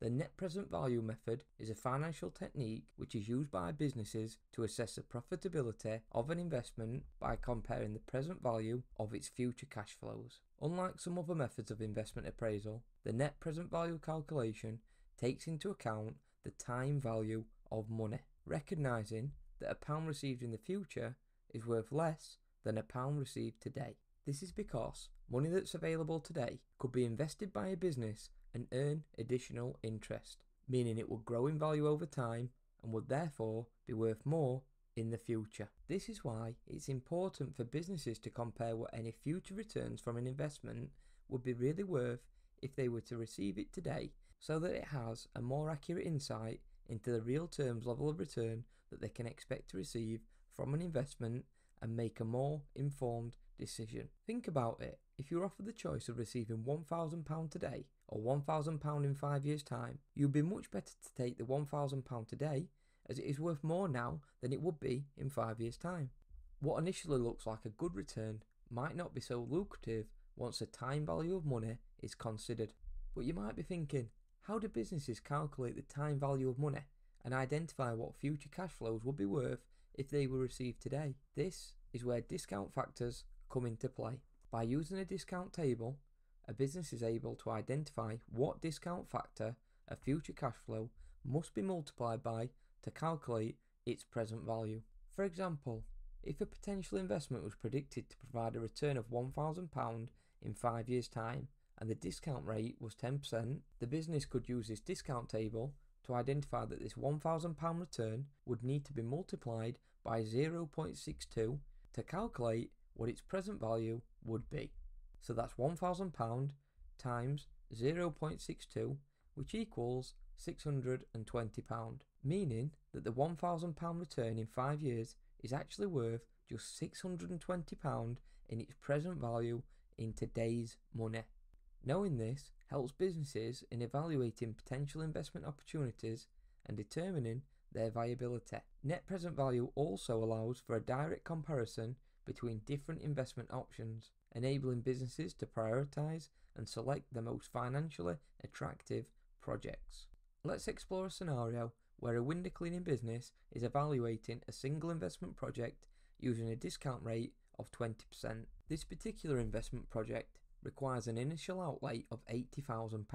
The net present value method is a financial technique which is used by businesses to assess the profitability of an investment by comparing the present value of its future cash flows. Unlike some other methods of investment appraisal, the net present value calculation takes into account the time value of money, recognizing that a pound received in the future is worth less than a pound received today. This is because money that's available today could be invested by a business and earn additional interest, meaning it will grow in value over time and would therefore be worth more in the future. This is why it's important for businesses to compare what any future returns from an investment would be really worth if they were to receive it today so that it has a more accurate insight into the real terms level of return that they can expect to receive from an investment and make a more informed decision. Think about it. If you're offered the choice of receiving £1,000 today or £1,000 in five years' time, you'd be much better to take the £1,000 today as it is worth more now than it would be in five years' time. What initially looks like a good return might not be so lucrative once the time value of money is considered. But you might be thinking, how do businesses calculate the time value of money and identify what future cash flows would be worth if they were received today? This is where discount factors come into play. By using a discount table, a business is able to identify what discount factor a future cash flow must be multiplied by to calculate its present value. For example, if a potential investment was predicted to provide a return of £1,000 in five years' time and the discount rate was 10%, the business could use this discount table to identify that this £1,000 return would need to be multiplied by 0.62 to calculate what its present value would be. So that's £1,000 times 0.62, which equals £620, meaning that the £1,000 return in five years is actually worth just £620 in its present value in today's money. Knowing this helps businesses in evaluating potential investment opportunities and determining their viability. Net present value also allows for a direct comparison between different investment options, enabling businesses to prioritize and select the most financially attractive projects. Let's explore a scenario where a window cleaning business is evaluating a single investment project using a discount rate of 20%. This particular investment project requires an initial outlay of £80,000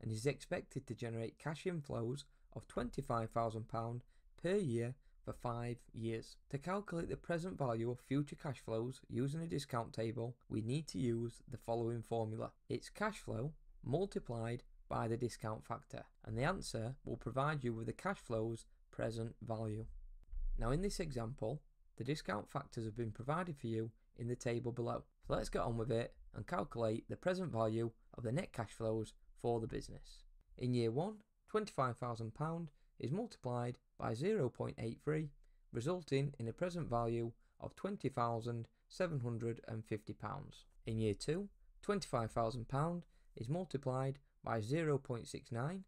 and is expected to generate cash inflows of £25,000 per year for five years. To calculate the present value of future cash flows using a discount table, we need to use the following formula. It's cash flow multiplied by the discount factor, and the answer will provide you with the cash flow's present value. Now in this example, the discount factors have been provided for you in the table below. So let's get on with it and calculate the present value of the net cash flows for the business. In year 1, £25,000 is multiplied by 0.83, resulting in a present value of £20,750. In year 2, £25,000 is multiplied by 0.69,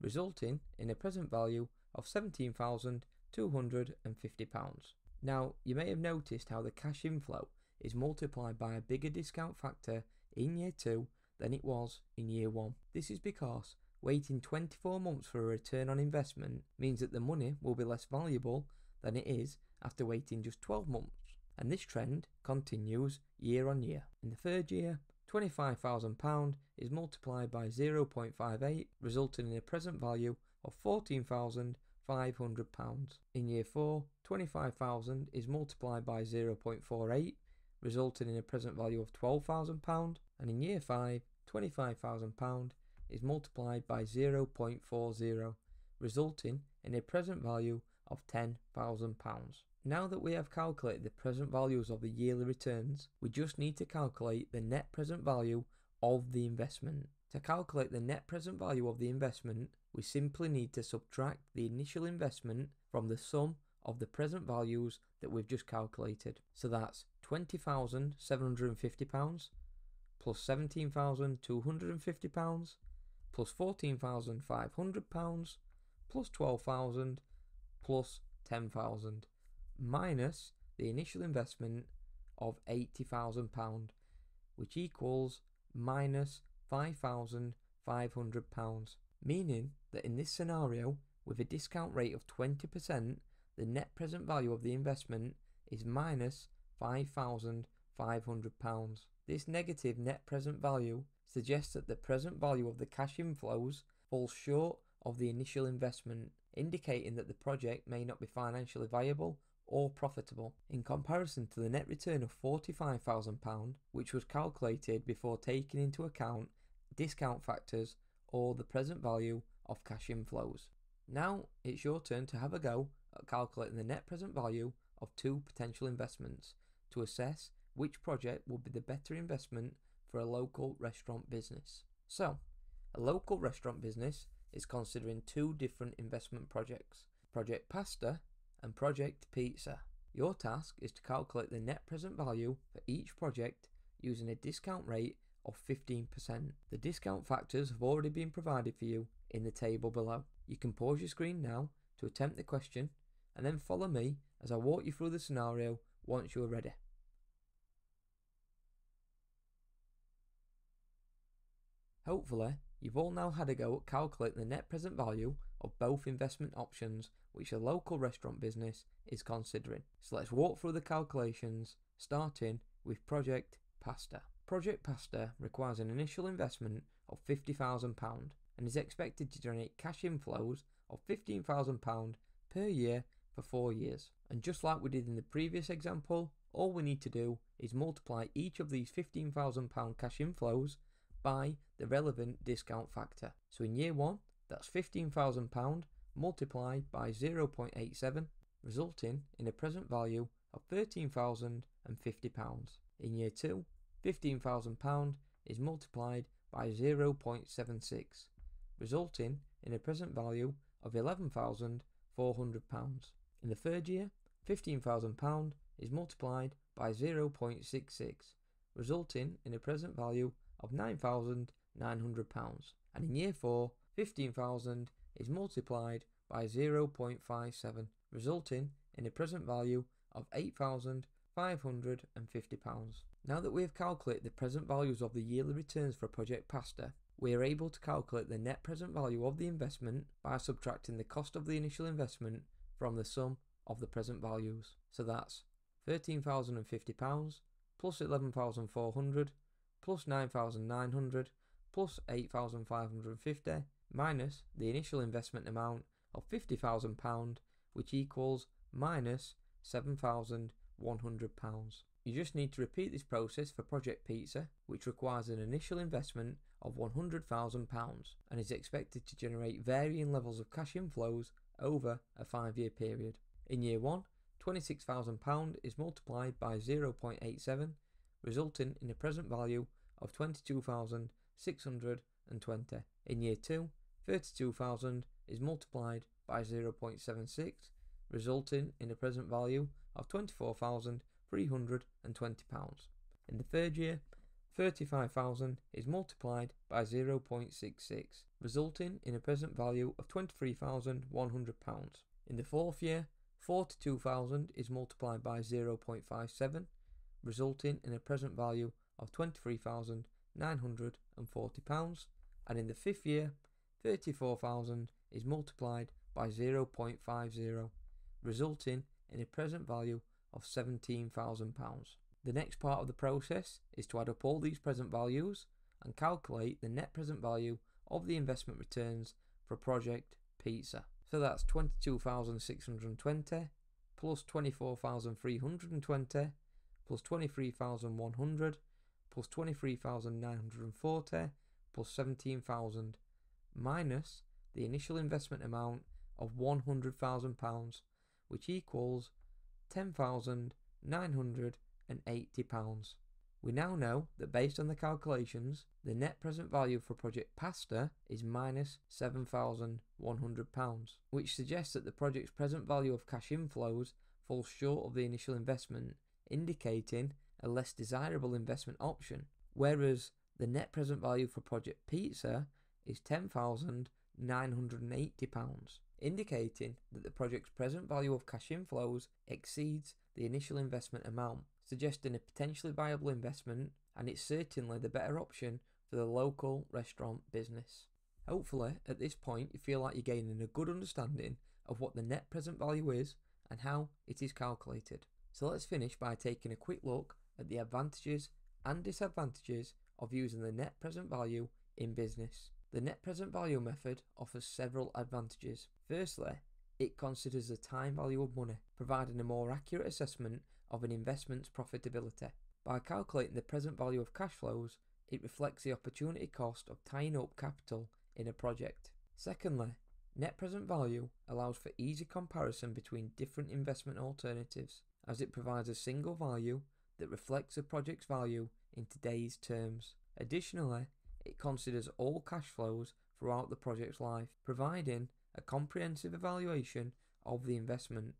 resulting in a present value of £17,250. Now, you may have noticed how the cash inflow is multiplied by a bigger discount factor in year 2 than it was in year 1. This is because waiting 24 months for a return on investment means that the money will be less valuable than it is after waiting just 12 months. And this trend continues year on year. In the third year, £25,000 is multiplied by 0.58, resulting in a present value of £14,500. In year 4, £25,000 is multiplied by 0.48, resulting in a present value of £12,000. And in year 5, £25,000 is multiplied by 0.40, resulting in a present value of £10,000. Now that we have calculated the present values of the yearly returns, we just need to calculate the net present value of the investment. To calculate the net present value of the investment, we simply need to subtract the initial investment from the sum of the present values that we've just calculated. So that's £20,750 plus £17,250 plus £14,500 plus 12,000 plus 10,000 minus the initial investment of £80,000 which equals minus £5,500 meaning that in this scenario, with a discount rate of 20%, the net present value of the investment is minus £5,500. This negative net present value suggests that the present value of the cash inflows falls short of the initial investment, indicating that the project may not be financially viable or profitable. In comparison to the net return of £45,000, which was calculated before taking into account discount factors or the present value of cash inflows. Now it's your turn to have a go at calculating the net present value of two potential investments to assess which project will be the better investment for a local restaurant business. So, a local restaurant business is considering two different investment projects Project Pasta and Project Pizza. Your task is to calculate the net present value for each project using a discount rate of 15%. The discount factors have already been provided for you in the table below. You can pause your screen now to attempt the question and then follow me as I walk you through the scenario once you are ready. Hopefully, you've all now had a go at calculating the net present value of both investment options which a local restaurant business is considering. So let's walk through the calculations, starting with Project Pasta. Project Pasta requires an initial investment of £50,000 and is expected to generate cash inflows of £15,000 per year for four years. And just like we did in the previous example, all we need to do is multiply each of these £15,000 cash inflows by the relevant discount factor. So in year one, that's £15,000 multiplied by 0.87, resulting in a present value of £13,050. In year two, £15,000 is multiplied by 0.76, resulting in a present value of £11,400. In the third year, £15,000 is multiplied by 0.66, resulting in a present value of £9,900. And in year 4, 15,000 is multiplied by 0.57, resulting in a present value of £8,550. Now that we have calculated the present values of the yearly returns for Project Pasta, we are able to calculate the net present value of the investment by subtracting the cost of the initial investment from the sum of the present values. So that's £13,050 plus 11,400 plus 9,900 plus 8,550 minus the initial investment amount of £50,000 which equals minus £7,100. You just need to repeat this process for Project Pizza which requires an initial investment of £100,000 and is expected to generate varying levels of cash inflows over a 5 year period. In year 1, £26,000 is multiplied by 0.87 resulting in a present value of 22,620. In year 2, 32,000 is multiplied by 0.76, resulting in a present value of £24,320. In the third year, 35,000 is multiplied by 0.66, resulting in a present value of £23,100. In the fourth year, 42,000 is multiplied by 0.57, resulting in a present value of £23,940. And in the fifth year, 34,000 is multiplied by 0.50, resulting in a present value of £17,000. The next part of the process is to add up all these present values and calculate the net present value of the investment returns for Project Pizza. So that's 22,620 plus 24,320 plus 23,100 plus 23,940 plus 17,000 minus the initial investment amount of £100,000, which equals £10,980. We now know that based on the calculations, the net present value for Project Pasta is minus £7,100, which suggests that the project's present value of cash inflows falls short of the initial investment, indicating a less desirable investment option, whereas the net present value for Project Pizza is £10,980, indicating that the project's present value of cash inflows exceeds the initial investment amount, suggesting a potentially viable investment and it's certainly the better option for the local restaurant business. Hopefully, at this point, you feel like you're gaining a good understanding of what the net present value is and how it is calculated. So let's finish by taking a quick look at the advantages and disadvantages of using the net present value in business. The net present value method offers several advantages. Firstly, it considers the time value of money, providing a more accurate assessment of an investment's profitability. By calculating the present value of cash flows, it reflects the opportunity cost of tying up capital in a project. Secondly, net present value allows for easy comparison between different investment alternatives, as it provides a single value that reflects the project's value in today's terms. Additionally, it considers all cash flows throughout the project's life, providing a comprehensive evaluation of the investment.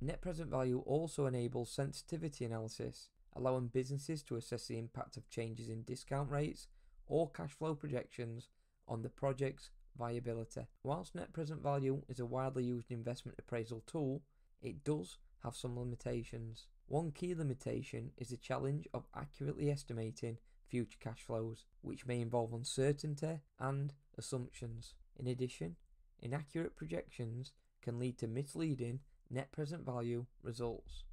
Net present value also enables sensitivity analysis, allowing businesses to assess the impact of changes in discount rates or cash flow projections on the project's viability. Whilst net present value is a widely used investment appraisal tool, it does have some limitations. One key limitation is the challenge of accurately estimating future cash flows, which may involve uncertainty and assumptions. In addition, inaccurate projections can lead to misleading net present value results.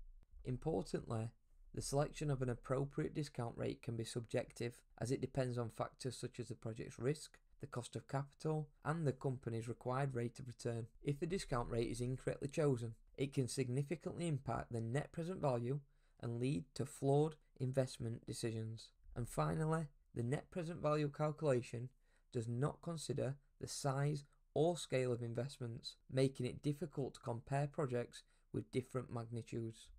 Importantly, the selection of an appropriate discount rate can be subjective as it depends on factors such as the project's risk, the cost of capital, and the company's required rate of return. If the discount rate is incorrectly chosen, it can significantly impact the net present value and lead to flawed investment decisions. And finally, the net present value calculation does not consider the size or scale of investments, making it difficult to compare projects with different magnitudes.